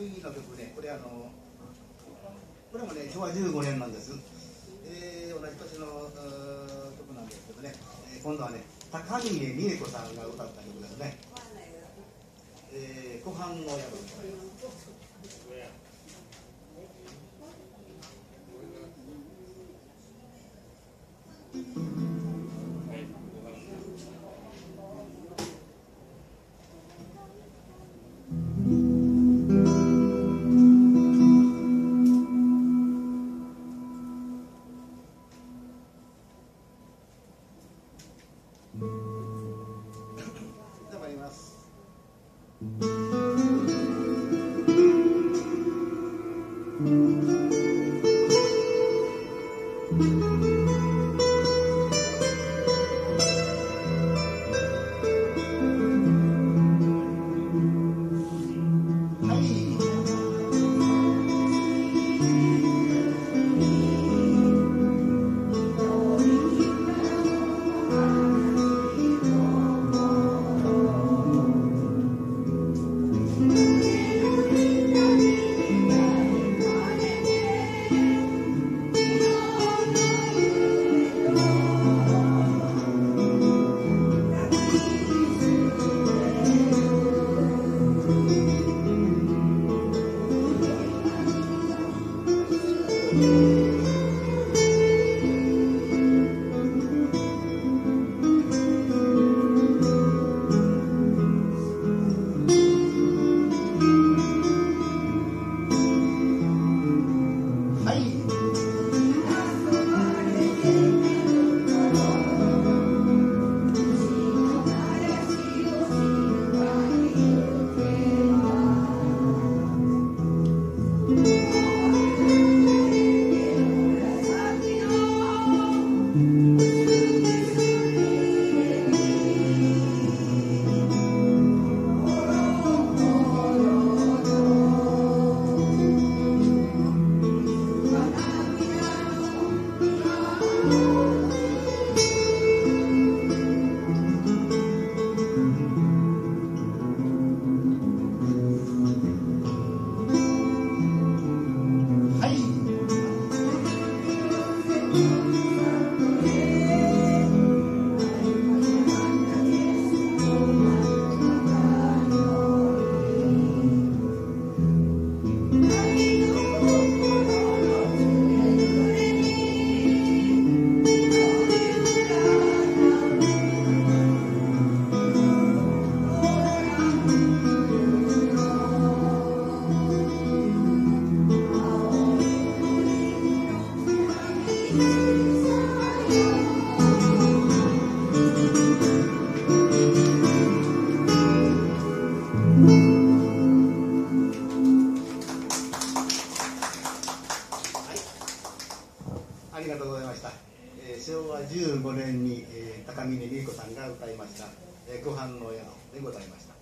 次の曲ねこれあのこれもね昭和15年なんです、えー、同じ年の曲なんですけどね、えー、今度はね高峰美恵子さんが歌った曲ですね「えー、湖畔の宿」ありがとうございました、えー、昭和15年に、えー、高峰理恵子さんが歌いました「えー、ご飯の宿」でございました。